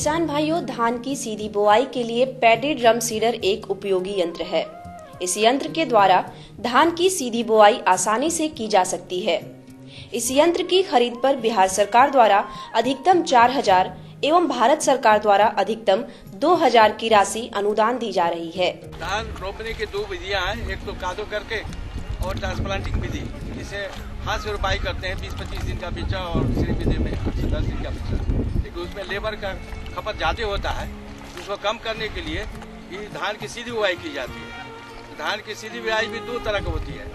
किसान भाइयों, धान की सीधी बुआई के लिए पैडी ड्रम सीडर एक उपयोगी यंत्र है। इस यंत्र के द्वारा धान की सीधी बुआई आसानी से की जा सकती है। इस यंत्र की खरीद पर बिहार सरकार द्वारा अधिकतम चार हज़ार एवं भारत सरकार द्वारा अधिकतम दो हज़ार की राशि अनुदान दी जा रही है। धान रोपने की दो विधियाँ हैं, एक तो कादो करके और ट्रांसप्लांटिंग विधि। जिसे हाथ से रोपाई करते हैं, बीस पच्चीस दिन का बीचा और दूसरी विधि में दस दिन का बीचा। लेकिन उसमें लेबर का खपत ज़्यादा होता है, उसको कम करने के लिए ये धान की सीधी बुआई की जाती है। धान की सीधी बुआई भी दो तरह की होती है।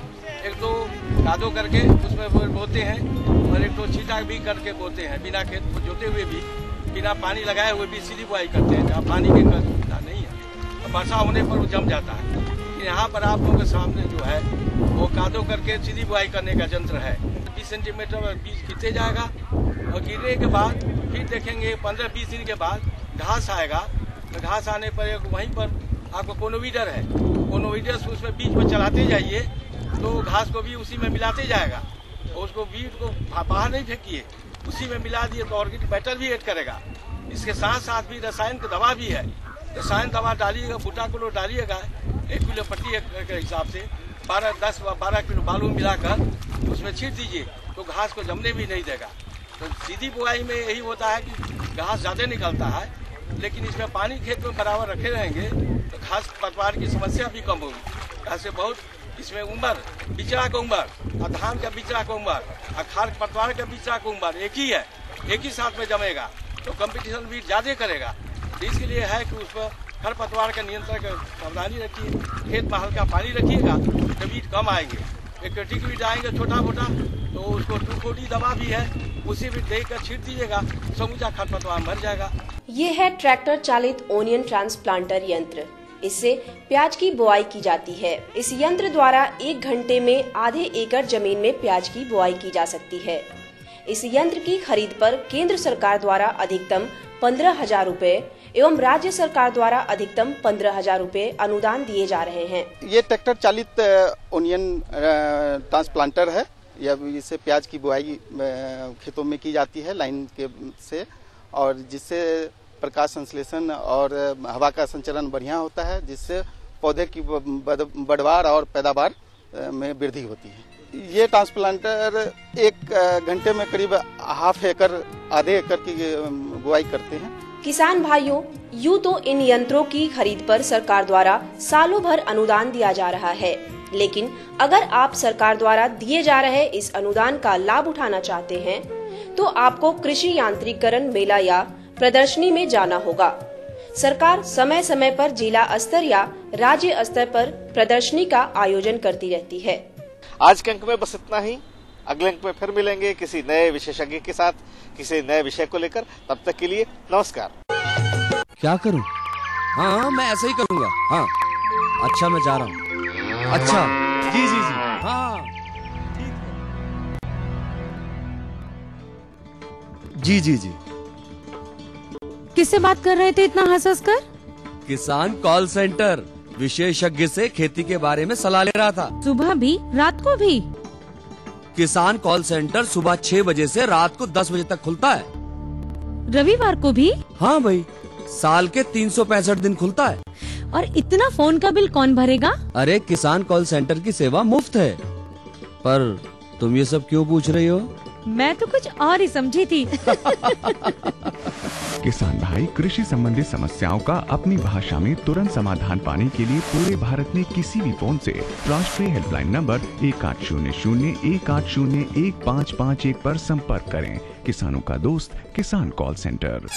एक तो कादो करके उसमें बोते हैं और एक तो छीटा भी करके बोते हैं, बिना खेत को जोते हुए भी, बिना पानी लगाए हुए भी सीधी बुआई करते हैं। जहाँ पानी की सुविधा नहीं है। तो वर्षा होने पर वो जम जाता है। यहाँ पर आप लोगों के सामने जो है, वो कादो करके सीधी बुआई करने का यंत्र है। बीस सेंटीमीटर पर बीज खींचे जाएगा और गिरने के बाद फिर देखेंगे पंद्रह बीस दिन के बाद घास आएगा। तो घास आने पर एक वहीं पर आपको कोनोवीडर है। कोनोवीडर से उसमें बीज पर चलाते जाइए तो घास को भी उसी में मिलाते जाएगा। और उसको बीज को बाहर नहीं फेंकिए, उसी में मिला दिए तो ऑर्गेनिक बैटर भी ऐड करेगा। इसके साथ साथ भी रसायन की दवा भी है। रसायन दवा डालिएगा बूटा किलो डालिएगा, एक किलो पट्टी के हिसाब से। बारह, दस बारह किलो बालू मिलाकर उसमें छीट दीजिए तो घास को जमने भी नहीं देगा। तो सीधी बुआई में यही होता है कि घास ज़्यादा निकलता है, लेकिन इसमें पानी खेत में बराबर रखे रहेंगे तो घास पतवार की समस्या भी कम होगी। ऐसे बहुत इसमें उम्र, बिचड़ा का उम्र, और धान का बिचड़ा का उम्र, और खार पतवार का बिचड़ा का उम्र एक ही है, एक ही साथ में जमेगा तो कंपटीशन भी ज़्यादा करेगा। तो है कि उस पर खर पतवार का नियंत्रण सावधानी रखिए, खेत में हल्का पानी रखिएगा बीज कम आएँगे। एक टिक बीज छोटा मोटा तो उसको टूकोडी दवा भी है, उसी भी देकर छीट दीजिएगा, समूचा खर पतवार मर जाएगा। ये है ट्रैक्टर चालित ओनियन ट्रांसप्लांटर यंत्र। इससे प्याज की बुआई की जाती है। इस यंत्र द्वारा एक घंटे में आधे एकड़ ज़मीन में प्याज की बुआई की जा सकती है। इस यंत्र की खरीद पर केंद्र सरकार द्वारा अधिकतम पंद्रह हज़ार रूपए एवं राज्य सरकार द्वारा अधिकतम पंद्रह हज़ार रूपए अनुदान दिए जा रहे हैं। ये ट्रैक्टर चालित ओनियन ट्रांसप्लांटर है। यह इससे प्याज की बुआई खेतों में की जाती है लाइन के से। और जिससे प्रकाश संश्लेषण और हवा का संचलन बढ़िया होता है, जिससे पौधे की बढ़वार और पैदावार में वृद्धि होती है। ये ट्रांसप्लांटर एक घंटे में करीब हाफ़ एकड़ आधे एकड़ की बुआई करते हैं। किसान भाइयों, यूँ तो इन यंत्रों की खरीद पर सरकार द्वारा सालों भर अनुदान दिया जा रहा है। लेकिन अगर आप सरकार द्वारा दिए जा रहे इस अनुदान का लाभ उठाना चाहते हैं तो आपको कृषि यांत्रिकरण मेला या प्रदर्शनी में जाना होगा। सरकार समय समय पर जिला स्तर या राज्य स्तर पर प्रदर्शनी का आयोजन करती रहती है। आज के अंक में बस इतना ही। अगले अंक में फिर मिलेंगे किसी नए विशेषज्ञ के साथ किसी नए विषय को लेकर। तब तक के लिए नमस्कार। क्या करूँ? हाँ हाँ मैं ऐसे ही करूँगा। हाँ। अच्छा मैं जा रहा हूँ। अच्छा। जी जी जी। हाँ। जी जी जी। किससे बात कर रहे थे इतना हंस हंस कर किसान कॉल सेंटर। विशेषज्ञ से खेती के बारे में सलाह ले रहा था। सुबह भी रात को भी? किसान कॉल सेंटर सुबह छह बजे से रात को दस बजे तक खुलता है। रविवार को भी? हाँ भाई साल के तीन सौ पैंसठ दिन खुलता है। और इतना फ़ोन का बिल कौन भरेगा? अरे किसान कॉल सेंटर की सेवा मुफ़्त है। पर तुम ये सब क्यों पूछ रही हो? मैं तो कुछ और ही समझी थी। किसान भाई, कृषि संबंधित समस्याओं का अपनी भाषा में तुरंत समाधान पाने के लिए पूरे भारत में किसी भी फ़ोन से राष्ट्रीय हेल्पलाइन नंबर एक आठ शून्य शून्य एक आठ शून्य एक पाँच पाँच एक आरोप संपर्क करें। किसानों का दोस्त, किसान कॉल सेंटर।